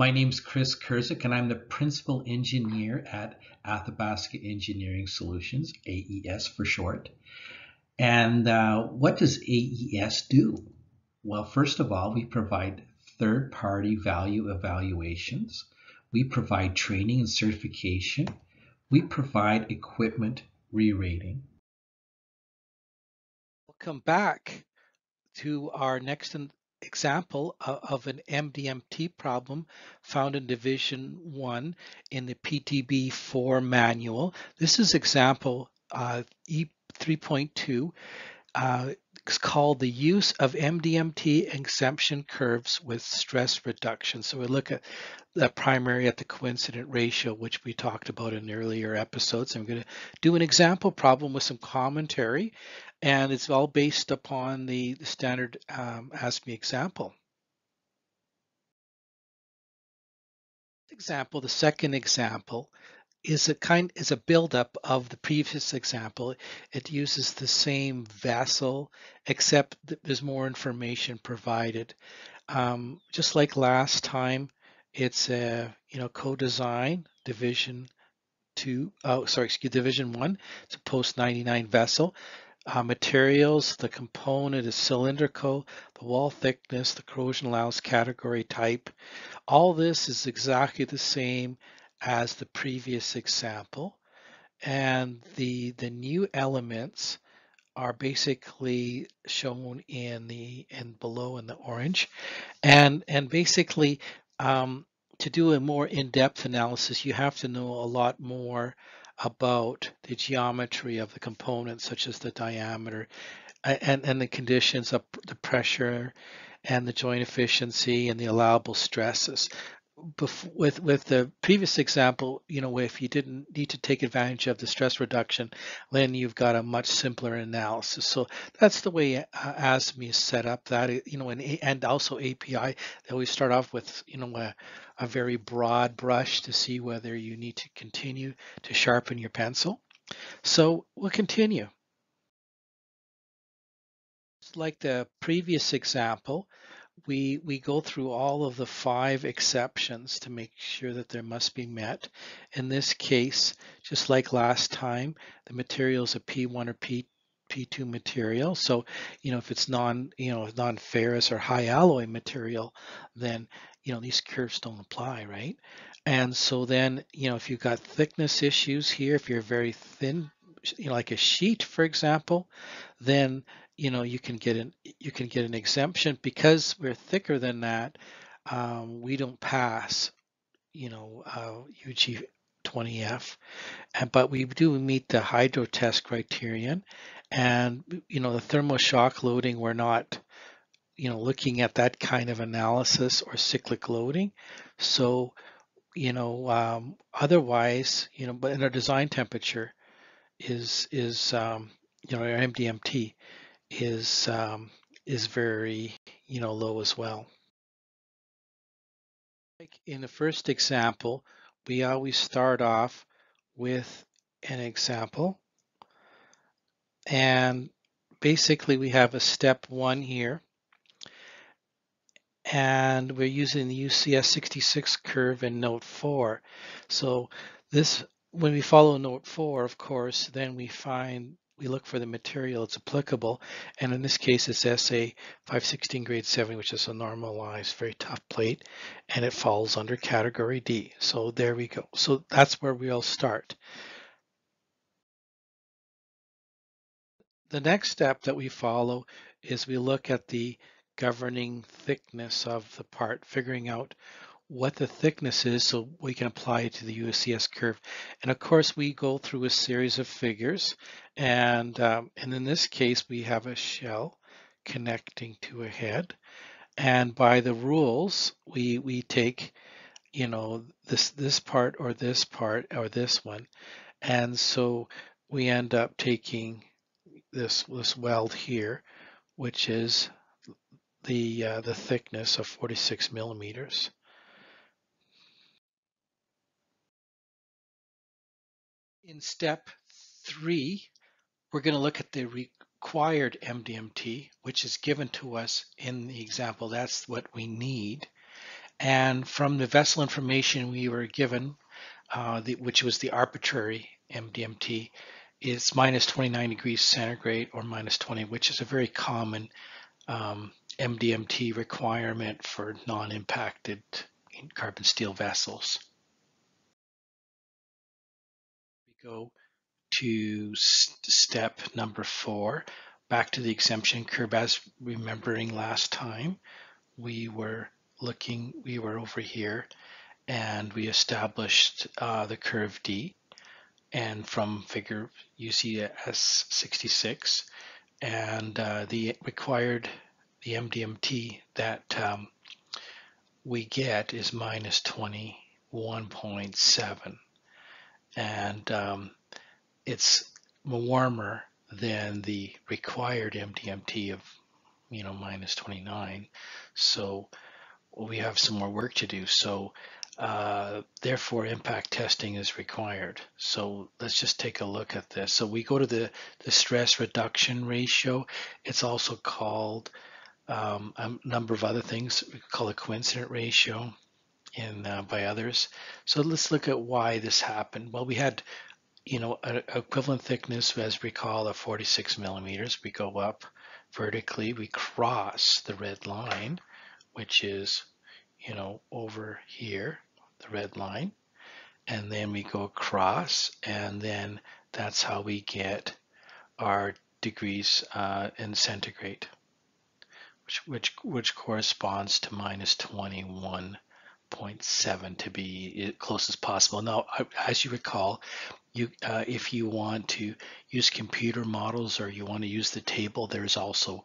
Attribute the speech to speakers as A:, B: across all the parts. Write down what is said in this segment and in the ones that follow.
A: My name is Chris Kurzik and I'm the Principal Engineer at Athabasca Engineering Solutions, AES for short. And uh, what does AES do? Well, first of all, we provide third-party value evaluations. We provide training and certification. We provide equipment re-rating.
B: Welcome back to our next example of an MDMT problem found in Division 1 in the PTB4 manual. This is example uh, E3.2. Uh, it's called the use of MDMT exemption curves with stress reduction. So we look at the primary at the coincident ratio, which we talked about in earlier episodes. I'm going to do an example problem with some commentary and it's all based upon the, the standard um, ASME example. Example, the second example is a kind is a buildup of the previous example. It uses the same vessel, except there's more information provided. Um, just like last time, it's a you know co-design division two. Oh, sorry, excuse division one. It's a post 99 vessel uh, materials, the component is cylindrical, the wall thickness, the corrosion allowance category type. All this is exactly the same as the previous example. And the, the new elements are basically shown in the in below in the orange. And, and basically, um, to do a more in-depth analysis, you have to know a lot more about the geometry of the components, such as the diameter and, and the conditions of the pressure and the joint efficiency and the allowable stresses. With with the previous example, you know, if you didn't need to take advantage of the stress reduction, then you've got a much simpler analysis. So that's the way uh, ASME is set up. That you know, and, and also API, they always start off with you know a, a very broad brush to see whether you need to continue to sharpen your pencil. So we'll continue. Just like the previous example, we, we go through all of the five exceptions to make sure that there must be met. In this case, just like last time, the material is a P1 or P P2 material. So, you know, if it's non, you know, non-ferrous or high alloy material, then you know, these curves don't apply, right? And so then, you know, if you've got thickness issues here, if you're very thin, you know, like a sheet, for example, then, you know, you can get an, you can get an exemption because we're thicker than that. Um, we don't pass, you know, uh, UG 20F, and, but we do meet the hydro test criterion and, you know, the thermal shock loading, we're not, you know, looking at that kind of analysis or cyclic loading. So, you know, um, otherwise, you know, but in our design temperature is is um, you know our MDMT is um, is very you know low as well. Like in the first example, we always start off with an example, and basically we have a step one here and we're using the UCS 66 curve in note 4. So this, when we follow note 4, of course, then we find, we look for the material that's applicable, and in this case it's SA 516 grade 7, which is a normalized, very tough plate, and it falls under category D. So there we go. So that's where we'll start. The next step that we follow is we look at the governing thickness of the part, figuring out what the thickness is so we can apply it to the USCS curve. And of course, we go through a series of figures. And, um, and in this case, we have a shell connecting to a head. And by the rules, we, we take, you know, this, this part or this part or this one. And so we end up taking this, this weld here, which is the, uh, the thickness of 46 millimeters. In step three, we're going to look at the required MDMT, which is given to us in the example. That's what we need. And from the vessel information we were given, uh, the, which was the arbitrary MDMT, is minus 29 degrees centigrade or minus 20, which is a very common um, MDMT requirement for non-impacted carbon steel vessels. Go to step number four, back to the exemption curve. As remembering last time, we were looking, we were over here and we established uh, the curve D and from figure you see S66 and uh, the required the MDMT that um, we get is minus 21.7 and um, it's warmer than the required MDMT of you know minus 29 so we have some more work to do. So uh, therefore impact testing is required. So let's just take a look at this. So we go to the the stress reduction ratio. It's also called um, a number of other things. We call a coincident ratio in uh, by others. So let's look at why this happened. Well we had you know, an equivalent thickness, as we call, of 46 millimeters. We go up vertically, we cross the red line, which is, you know, over here, the red line, and then we go across, and then that's how we get our degrees uh, in centigrade, which, which, which corresponds to minus 21 0.7 to be as close as possible. Now, as you recall, you uh, if you want to use computer models or you want to use the table, there's also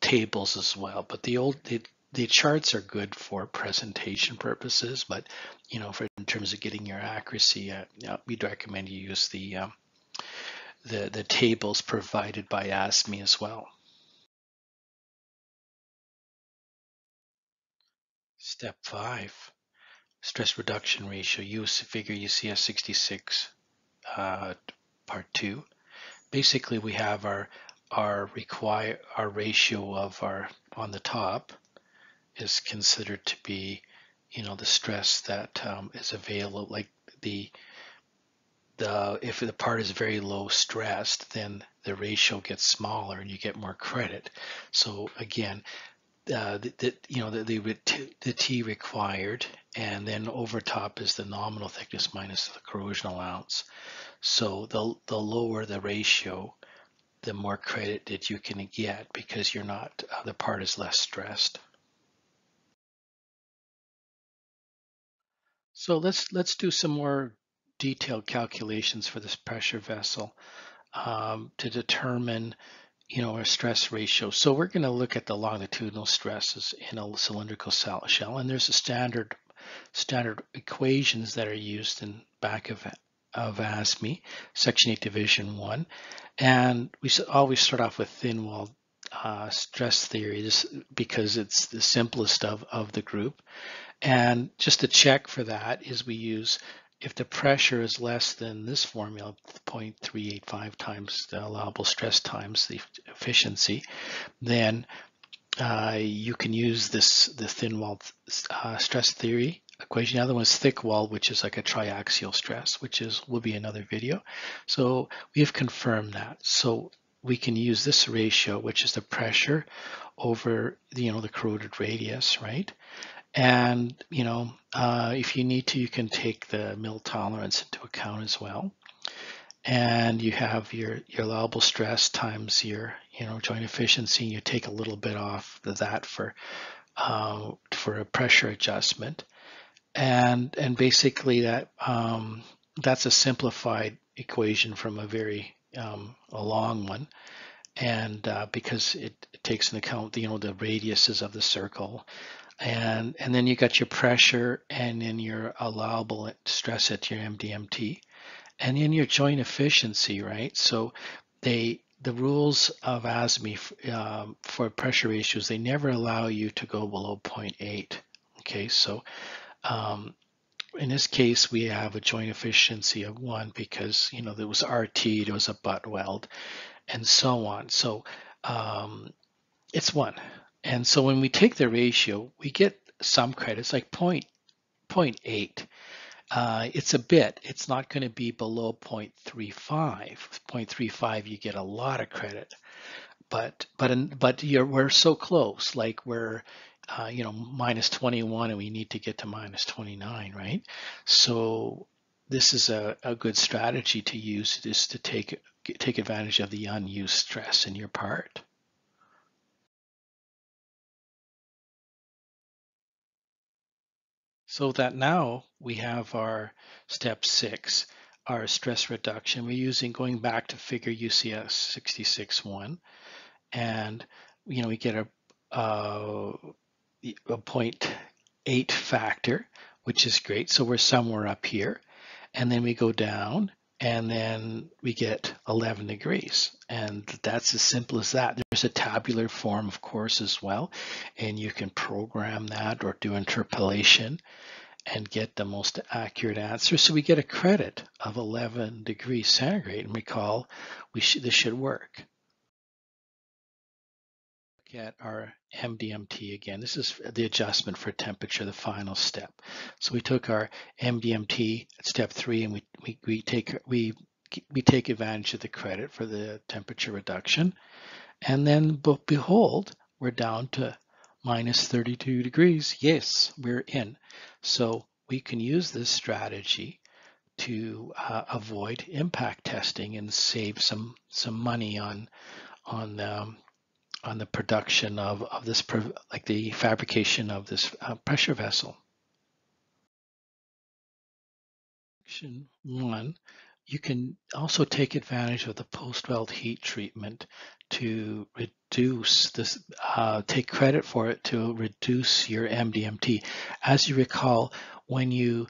B: tables as well. But the old the, the charts are good for presentation purposes, but you know, for in terms of getting your accuracy, uh, we'd recommend you use the um, the the tables provided by ASME as well. Step five stress reduction ratio, use figure UCS 66 uh, part two. Basically, we have our our require our ratio of our on the top is considered to be, you know, the stress that um, is available. Like the the if the part is very low stressed, then the ratio gets smaller and you get more credit. So again, uh, the, you know the, the, the T required, and then over top is the nominal thickness minus the corrosion allowance. So the the lower the ratio, the more credit that you can get because you're not uh, the part is less stressed. So let's let's do some more detailed calculations for this pressure vessel um, to determine you know, our stress ratio. So we're going to look at the longitudinal stresses in a cylindrical shell, and there's a standard standard equations that are used in back of of ASME, Section 8, Division 1. And we always start off with thin wall uh, stress theory just because it's the simplest of, of the group. And just to check for that is we use if the pressure is less than this formula, 0.385 times the allowable stress times the efficiency, then uh, you can use this the thin wall uh, stress theory equation. The other one is thick wall, which is like a triaxial stress, which is will be another video. So we have confirmed that. So we can use this ratio, which is the pressure over the, you know the corroded radius, right? And, you know, uh, if you need to, you can take the mill tolerance into account as well. And you have your, your allowable stress times your, you know, joint efficiency. and You take a little bit off of that for, uh, for a pressure adjustment. And, and basically that, um, that's a simplified equation from a very, um, a long one and uh, because it, takes into account the, you know the radiuses of the circle and and then you got your pressure and then your allowable stress at your MDMT and then your joint efficiency, right? So they the rules of ASME um, for pressure ratios, they never allow you to go below 0.8. Okay, so um, in this case, we have a joint efficiency of one because, you know, there was RT, there was a butt weld, and so on. So um, it's one. And so when we take the ratio, we get some credits like point point 0.8. Uh, it's a bit. It's not going to be below 0.35. 0.35, you get a lot of credit, but but but you're we're so close. Like we're uh, you know minus 21, and we need to get to minus 29, right? So this is a, a good strategy to use is to take take advantage of the unused stress in your part. So that now we have our step six, our stress reduction. We're using going back to figure UCS 66.1 and you know we get a, a, a 0.8 factor, which is great. So we're somewhere up here and then we go down and then we get 11 degrees. And that's as simple as that. There's a tabular form of course as well. And you can program that or do interpolation and get the most accurate answer. So we get a credit of 11 degrees centigrade. And recall we should this should work. Look at our MDMT again. This is the adjustment for temperature, the final step. So we took our MDMT at step three and we, we, we take we we take advantage of the credit for the temperature reduction. And then but behold, we're down to minus 32 degrees. Yes, we're in. So we can use this strategy to uh, avoid impact testing and save some some money on on um, on the production of, of this, like the fabrication of this uh, pressure vessel. Section one, you can also take advantage of the post-weld heat treatment to reduce this, uh, take credit for it to reduce your MDMT. As you recall, when you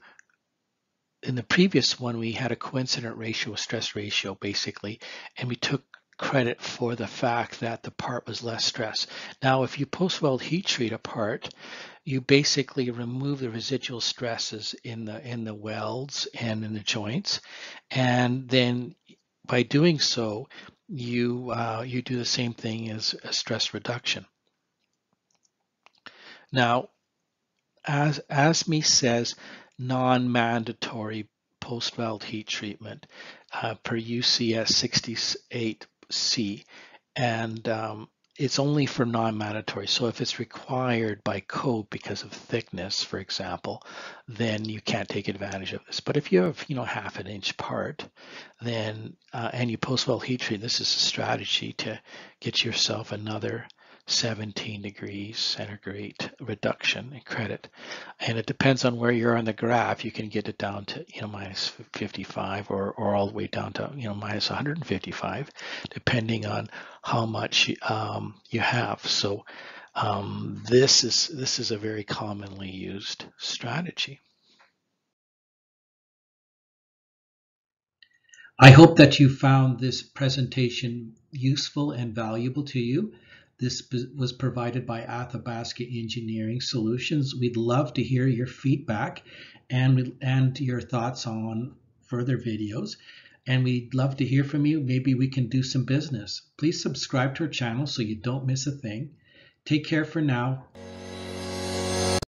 B: in the previous one, we had a coincident ratio, a stress ratio, basically, and we took credit for the fact that the part was less stress. Now, if you post-weld heat treat a part, you basically remove the residual stresses in the in the welds and in the joints, and then by doing so, you uh, you do the same thing as a stress reduction. Now, as ASME says, non-mandatory post-weld heat treatment uh, per UCS 68 C, and um, it's only for non-mandatory. So if it's required by code because of thickness, for example, then you can't take advantage of this. But if you have, you know, half an inch part, then uh, and you post-weld heat treat, this is a strategy to get yourself another 17 degrees centigrade reduction in credit. And it depends on where you're on the graph. You can get it down to, you know, minus 55 or, or all the way down to, you know, minus 155, depending on how much um, you have. So um, this is this is a very commonly used strategy.
A: I hope that you found this presentation useful and valuable to you. This was provided by Athabasca Engineering Solutions. We'd love to hear your feedback and, and your thoughts on further videos. And we'd love to hear from you. Maybe we can do some business. Please subscribe to our channel so you don't miss a thing. Take care for now.